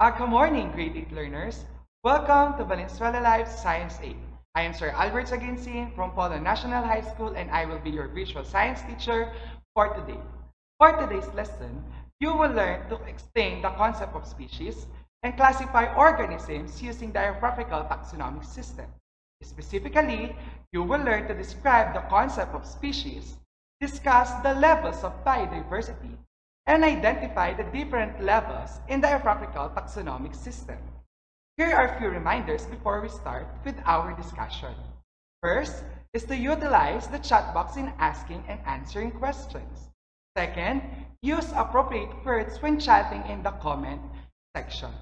Uh, good morning, grade 8 learners. Welcome to Valenzuela Live Science 8. I am Sir Albert Saginsin from Polo National High School and I will be your visual science teacher for today. For today's lesson, you will learn to explain the concept of species and classify organisms using the hierarchical taxonomic system. Specifically, you will learn to describe the concept of species, discuss the levels of biodiversity, and identify the different levels in the hierarchical taxonomic system. Here are a few reminders before we start with our discussion. First is to utilize the chat box in asking and answering questions. Second, use appropriate words when chatting in the comment section.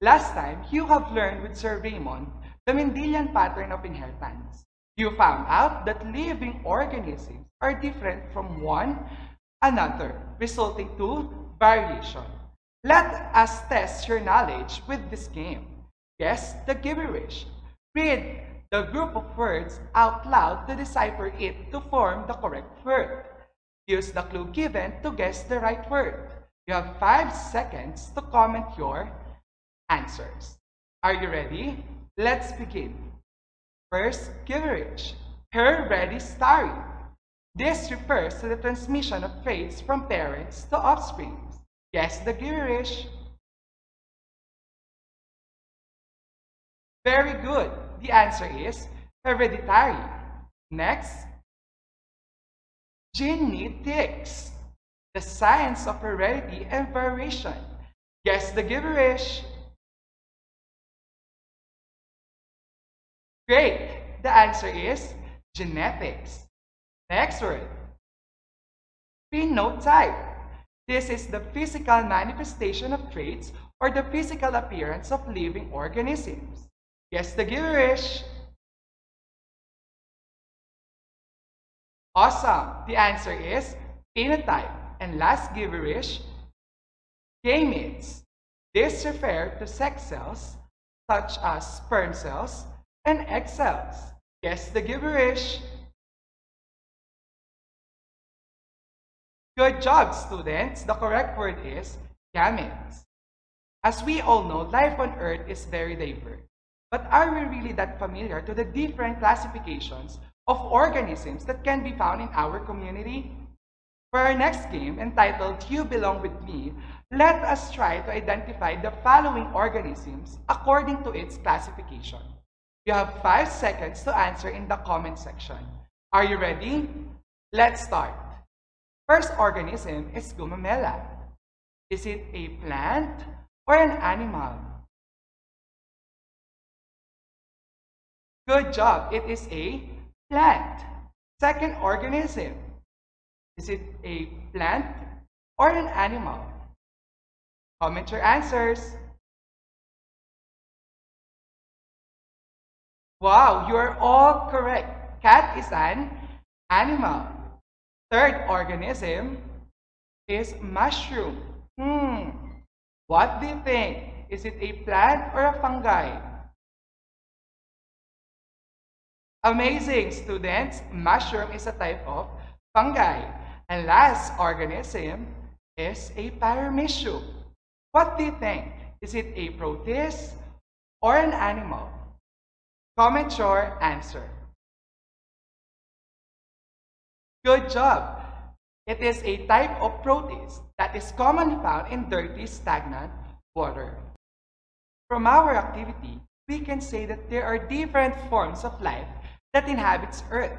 Last time, you have learned with Sir Raymond the Mendelian pattern of inheritance. You found out that living organisms are different from one another, resulting to variation. Let us test your knowledge with this game. Guess the gibberish. Read the group of words out loud to decipher it to form the correct word. Use the clue given to guess the right word. You have five seconds to comment your answers. Are you ready? Let's begin. First, gibberish. Her ready starry. This refers to the transmission of traits from parents to offspring. Guess the gibberish. Very good. The answer is hereditary. Next, genetics. The science of heredity and variation. Guess the gibberish. Great. The answer is genetics. Word. Phenotype. This is the physical manifestation of traits or the physical appearance of living organisms. Guess the gibberish. Awesome. The answer is phenotype. And last gibberish, gametes. This refers to sex cells such as sperm cells and egg cells. Guess the gibberish. Good job, students. The correct word is gametes. As we all know, life on Earth is very diverse. But are we really that familiar to the different classifications of organisms that can be found in our community? For our next game, entitled You Belong With Me, let us try to identify the following organisms according to its classification. You have five seconds to answer in the comment section. Are you ready? Let's start. First organism is Gumamela. Is it a plant or an animal? Good job. It is a plant. Second organism. Is it a plant or an animal? Comment your answers. Wow, you are all correct. Cat is an animal. Third organism is mushroom. Hmm. What do you think? Is it a plant or a fungi? Amazing, students. Mushroom is a type of fungi. And last organism is a paramecium. What do you think? Is it a protist or an animal? Comment your answer. Good job. It is a type of protist that is commonly found in dirty, stagnant water. From our activity, we can say that there are different forms of life that inhabits Earth.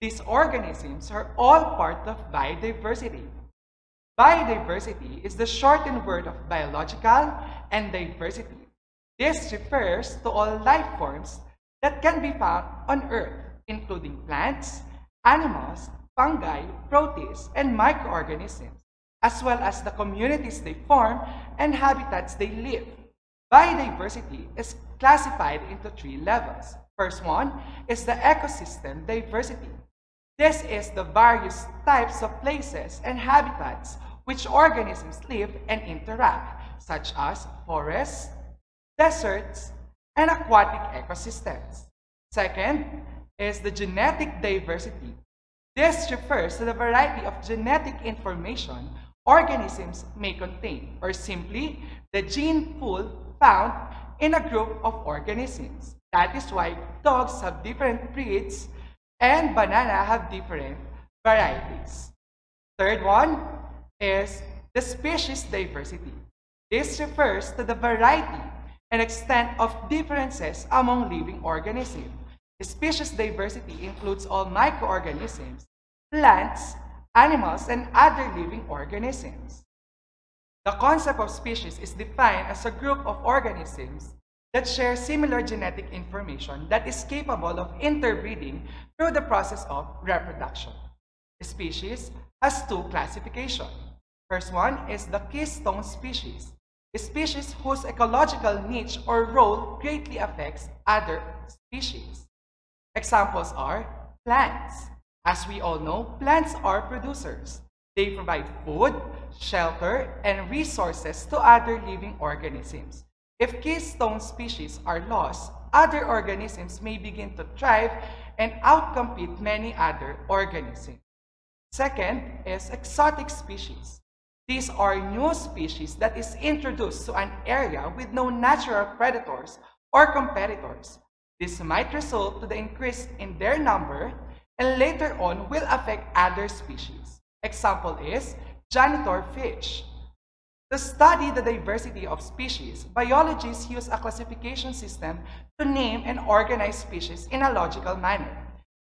These organisms are all part of biodiversity. Biodiversity is the shortened word of biological and diversity. This refers to all life forms that can be found on Earth, including plants, animals, fungi, protists, and microorganisms, as well as the communities they form and habitats they live. Biodiversity is classified into three levels. First one is the ecosystem diversity. This is the various types of places and habitats which organisms live and interact, such as forests, deserts, and aquatic ecosystems. Second is the genetic diversity. This refers to the variety of genetic information organisms may contain, or simply the gene pool found in a group of organisms. That is why dogs have different breeds and banana have different varieties. Third one is the species diversity. This refers to the variety and extent of differences among living organisms. Species diversity includes all microorganisms, plants, animals, and other living organisms. The concept of species is defined as a group of organisms that share similar genetic information that is capable of interbreeding through the process of reproduction. A species has two classifications. First one is the keystone species, a species whose ecological niche or role greatly affects other species. Examples are plants. As we all know, plants are producers. They provide food, shelter, and resources to other living organisms. If keystone species are lost, other organisms may begin to thrive and outcompete many other organisms. Second is exotic species. These are new species that is introduced to an area with no natural predators or competitors. This might result to the increase in their number and later on will affect other species. Example is janitor fish. To study the diversity of species, biologists use a classification system to name and organize species in a logical manner.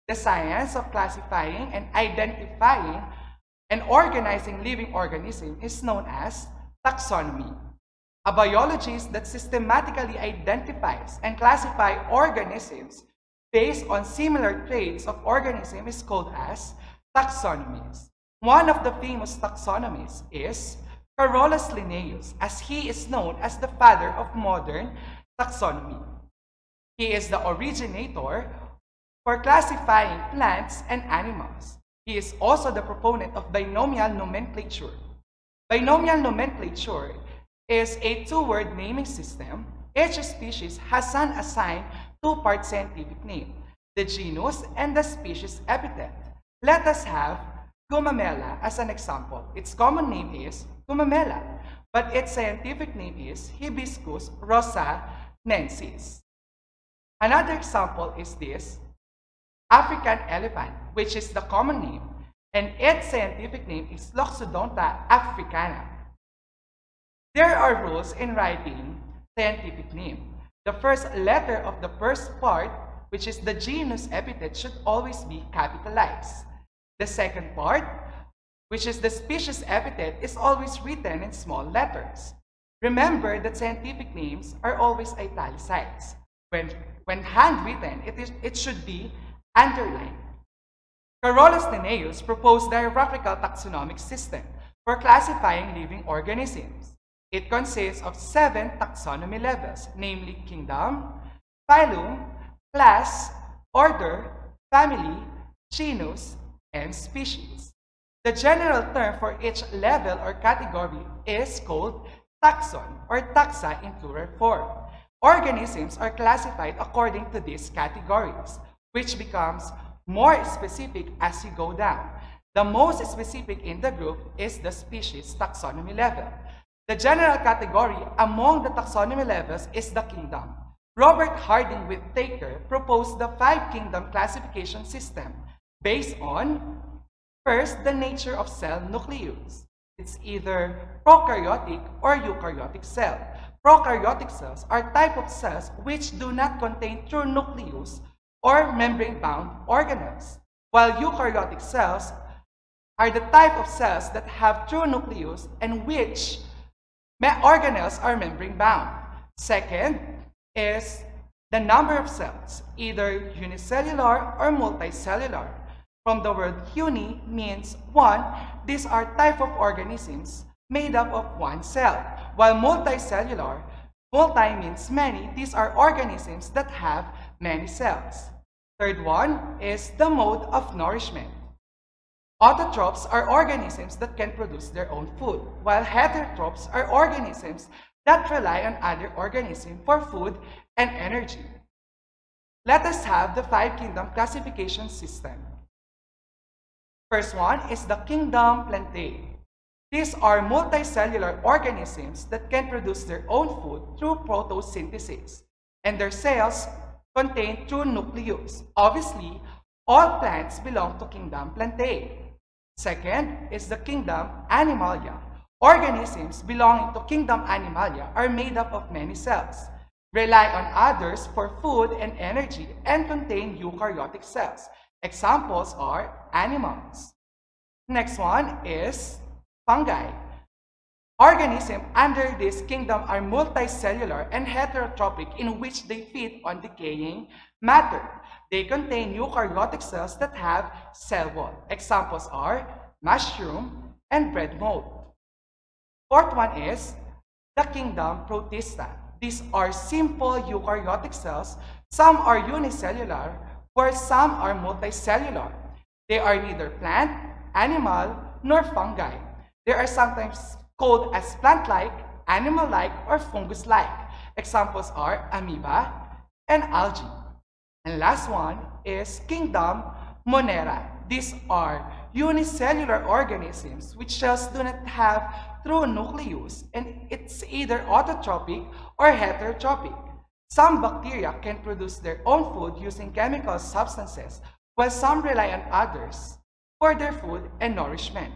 The science of classifying and identifying and organizing living organisms is known as taxonomy. A biologist that systematically identifies and classifies organisms based on similar traits of organisms is called as taxonomist. One of the famous taxonomists is Carolus Linnaeus, as he is known as the father of modern taxonomy. He is the originator for classifying plants and animals. He is also the proponent of binomial nomenclature. Binomial nomenclature is a two-word naming system. Each species has an assigned two-part scientific name, the genus and the species epithet. Let us have Gumamela as an example. Its common name is Gumamela, but its scientific name is Hibiscus rosa-sinensis. Another example is this African elephant, which is the common name, and its scientific name is Loxodonta africana. There are rules in writing scientific name. The first letter of the first part, which is the genus epithet, should always be capitalized. The second part, which is the species epithet, is always written in small letters. Remember that scientific names are always italicized. When, when handwritten, it, is, it should be underlined. Carolus Linnaeus proposed the hierarchical taxonomic system for classifying living organisms. It consists of seven taxonomy levels, namely kingdom, phylum, class, order, family, genus, and species. The general term for each level or category is called taxon or taxa in plural form. Organisms are classified according to these categories, which becomes more specific as you go down. The most specific in the group is the species taxonomy level. The general category among the taxonomy levels is the kingdom. Robert Harding Whittaker proposed the five kingdom classification system based on first the nature of cell nucleus. It's either prokaryotic or eukaryotic cell. Prokaryotic cells are type of cells which do not contain true nucleus or membrane-bound organelles, while eukaryotic cells are the type of cells that have true nucleus and which organelles are membrane-bound. Second is the number of cells, either unicellular or multicellular. From the word uni means one, these are type of organisms made up of one cell, while multicellular, multi means many, these are organisms that have many cells. Third one is the mode of nourishment. Autotrophs are organisms that can produce their own food, while heterotrophs are organisms that rely on other organisms for food and energy. Let us have the five kingdom classification system. First one is the kingdom plantae. These are multicellular organisms that can produce their own food through photosynthesis, and their cells contain two nucleus. Obviously, all plants belong to kingdom Plantae. Second is the kingdom Animalia. Organisms belonging to kingdom Animalia are made up of many cells, rely on others for food and energy, and contain eukaryotic cells. Examples are animals. Next one is fungi. Organisms under this kingdom are multicellular and heterotrophic in which they feed on decaying matter. They contain eukaryotic cells that have cell wall. Examples are mushroom and bread mold. Fourth one is the kingdom Protista. These are simple eukaryotic cells. Some are unicellular, where some are multicellular. They are neither plant, animal, nor fungi. They are sometimes called as plant-like, animal-like, or fungus-like. Examples are amoeba and algae. And last one is kingdom Monera. These are unicellular organisms which cells do not have through nucleus and it's either autotrophic or heterotrophic. Some bacteria can produce their own food using chemical substances while some rely on others for their food and nourishment.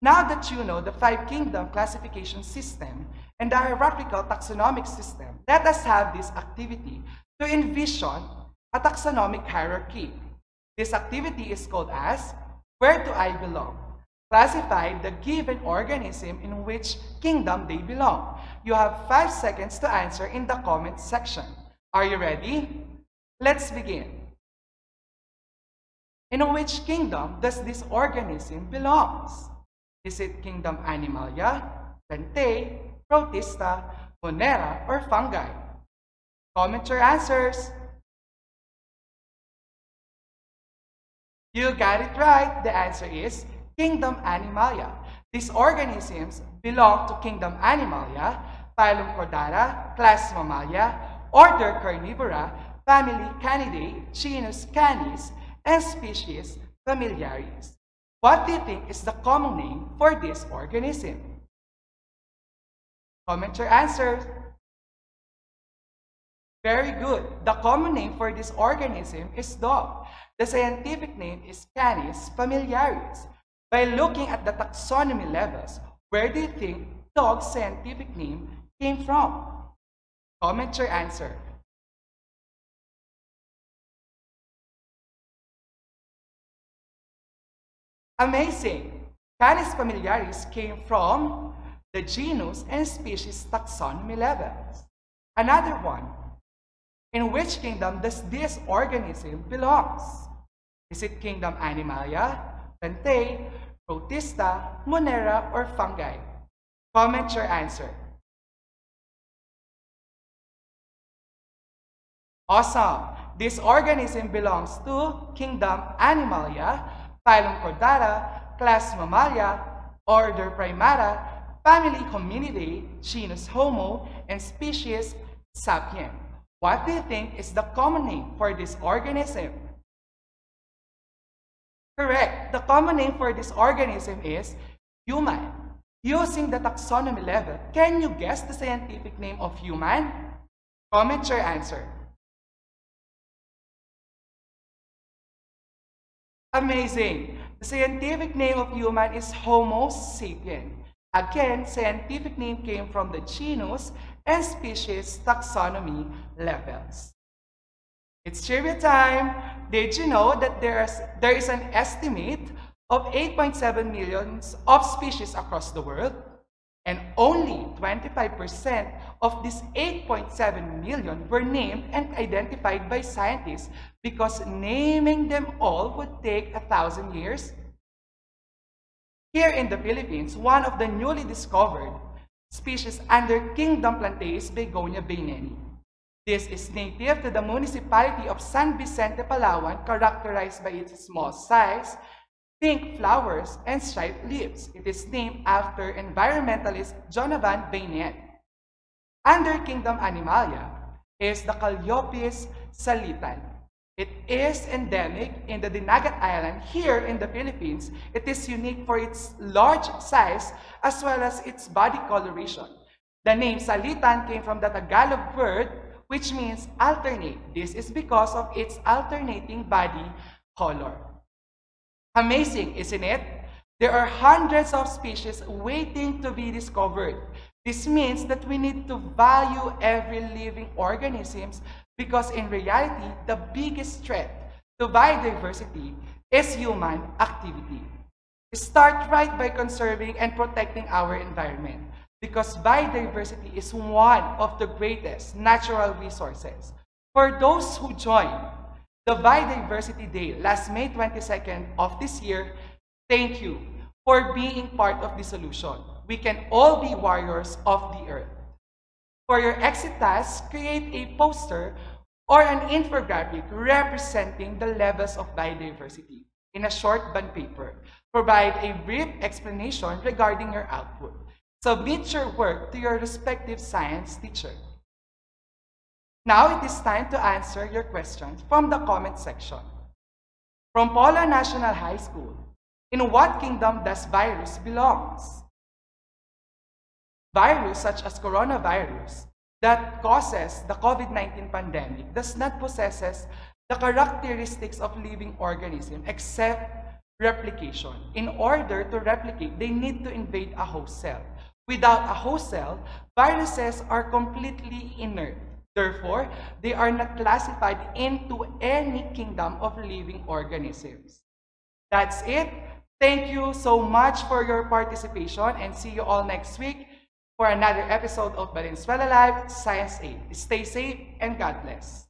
Now that you know the five kingdom classification system and the hierarchical taxonomic system, let us have this activity to envision a taxonomic hierarchy. This activity is called as Where Do I Belong? Classify the given organism in which kingdom they belong. You have five seconds to answer in the comment section. Are you ready? Let's begin. In which kingdom does this organism belongs? Is it kingdom Animalia, Plantae, Protista, Monera, or fungi? Comment your answers. You got it right. The answer is kingdom Animalia. These organisms belong to kingdom Animalia, phylum Chordata, class Mammalia, order Carnivora, family Canidae, genus Canis, and species Familiaris. What do you think is the common name for this organism? Comment your answers. Very good. The common name for this organism is dog. The scientific name is Canis familiaris. By looking at the taxonomy levels, where do you think dog's scientific name came from? Comment your answer. Amazing! Canis familiaris came from the genus and species taxonomy levels. Another one, in which kingdom does this organism belongs? Is it kingdom Animalia, Plantae, Protista, Monera, or fungi? Comment your answer. Awesome! This organism belongs to kingdom Animalia, phylum Chordata, class Mammalia, order Primata, family Hominidae, genus Homo, and species Sapien. What do you think is the common name for this organism? Correct. The common name for this organism is human. Using the taxonomy level, can you guess the scientific name of human? Comment your answer. Amazing! The scientific name of human is Homo sapien. Again, scientific name came from the genus and species taxonomy levels. It's trivia time. Did you know that there's, there is an estimate of 8.7 millions of species across the world? And only 25% of these 8.7 million were named and identified by scientists because naming them all would take a thousand years. Here in the Philippines, one of the newly discovered species under Kingdom Plantae is Begonia bainenni. This is native to the municipality of San Vicente, Palawan, characterized by its small size, pink flowers, and striped leaves. It is named after environmentalist Jonavan Bainenni. Under Kingdom Animalia is the Calliopeis salitan. It is endemic in the Dinagat Island here in the Philippines. It is unique for its large size as well as its body coloration. The name Salitan came from the Tagalog word which means alternate. This is because of its alternating body color. Amazing, isn't it? There are hundreds of species waiting to be discovered. This means that we need to value every living organisms because in reality, the biggest threat to biodiversity is human activity. Start right by conserving and protecting our environment because biodiversity is one of the greatest natural resources. For those who joined the Biodiversity Day last May 22nd of this year, thank you for being part of the solution. We can all be warriors of the earth. For your exit task, create a poster or an infographic representing the levels of biodiversity in a short band paper. Provide a brief explanation regarding your output. Submit your work to your respective science teacher. Now it is time to answer your questions from the comment section. From Polo National High School, in what kingdom does virus belongs? Virus such as coronavirus that causes the COVID-19 pandemic does not possess the characteristics of living organism except replication. In order to replicate, they need to invade a host cell. Without a host cell, viruses are completely inert. Therefore, they are not classified into any kingdom of living organisms. That's it. Thank you so much for your participation and see you all next week for another episode of Valenzuela Live Science 8. Stay safe and God bless.